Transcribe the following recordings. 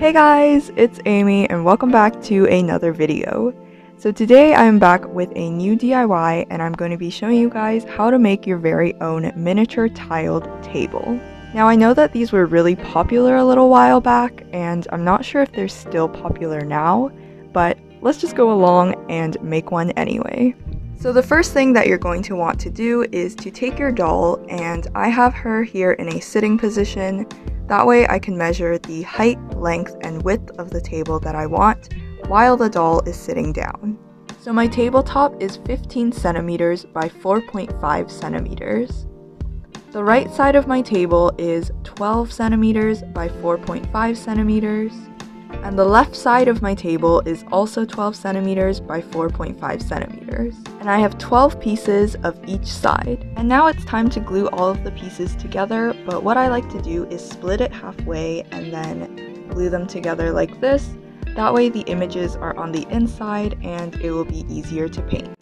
Hey guys, it's Amy and welcome back to another video. So today I'm back with a new DIY and I'm going to be showing you guys how to make your very own miniature tiled table. Now I know that these were really popular a little while back and I'm not sure if they're still popular now, but let's just go along and make one anyway. So the first thing that you're going to want to do is to take your doll and I have her here in a sitting position that way I can measure the height, length, and width of the table that I want while the doll is sitting down. So my tabletop is 15 centimeters by 4.5 centimeters. The right side of my table is 12 centimeters by 4.5 centimeters and the left side of my table is also 12 centimeters by 4.5 centimeters. And I have 12 pieces of each side. And now it's time to glue all of the pieces together, but what I like to do is split it halfway and then glue them together like this. That way the images are on the inside and it will be easier to paint.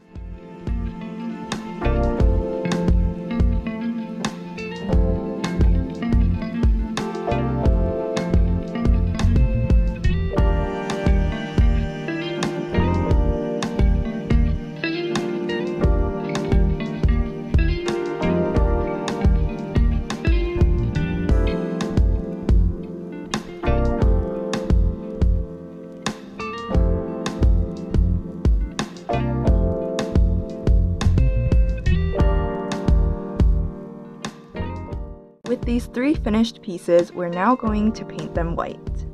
These three finished pieces, we're now going to paint them white.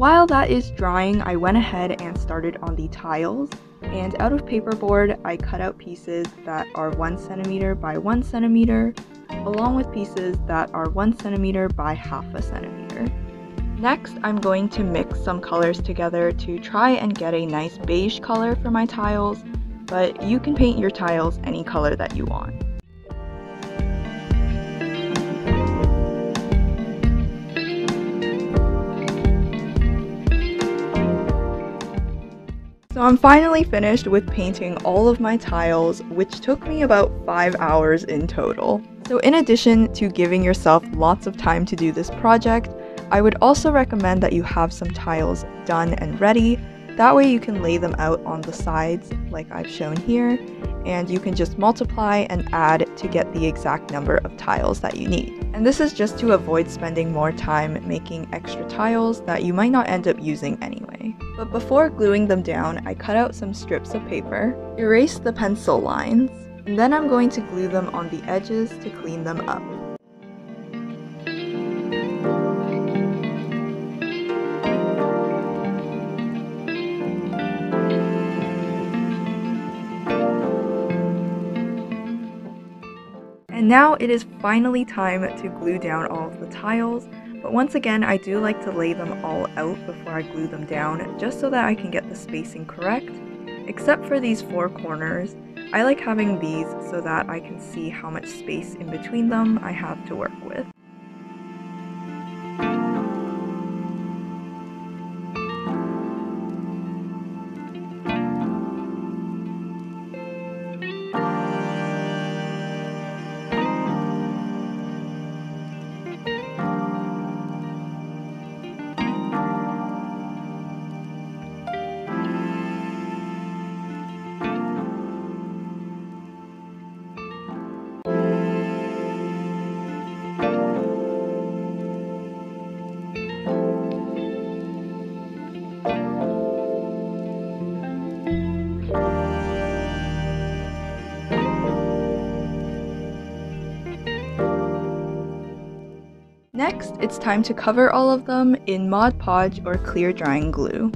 While that is drying, I went ahead and started on the tiles. And out of paperboard, I cut out pieces that are 1 centimeter by 1 centimeter, along with pieces that are 1 centimeter by half a centimeter. Next, I'm going to mix some colors together to try and get a nice beige color for my tiles, but you can paint your tiles any color that you want. So I'm finally finished with painting all of my tiles, which took me about 5 hours in total. So in addition to giving yourself lots of time to do this project, I would also recommend that you have some tiles done and ready. That way you can lay them out on the sides like I've shown here, and you can just multiply and add to get the exact number of tiles that you need. And this is just to avoid spending more time making extra tiles that you might not end up using anyway. But before gluing them down, I cut out some strips of paper, erase the pencil lines, and then I'm going to glue them on the edges to clean them up. And now it is finally time to glue down all of the tiles, but once again, I do like to lay them all out before I glue them down, just so that I can get the spacing correct. Except for these four corners, I like having these so that I can see how much space in between them I have to work with. Next, it's time to cover all of them in Mod Podge or clear drying glue.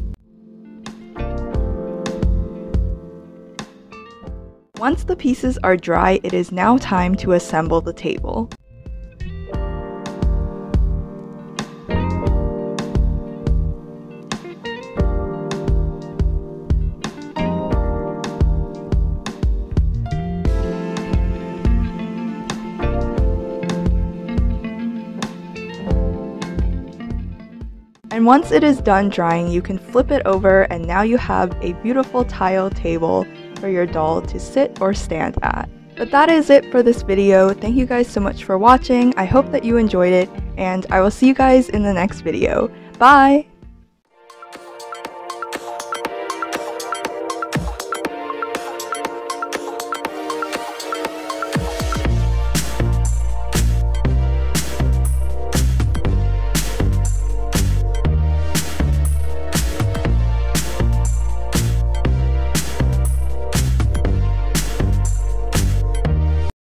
Once the pieces are dry, it is now time to assemble the table. And once it is done drying, you can flip it over and now you have a beautiful tile table for your doll to sit or stand at. But that is it for this video. Thank you guys so much for watching. I hope that you enjoyed it and I will see you guys in the next video. Bye!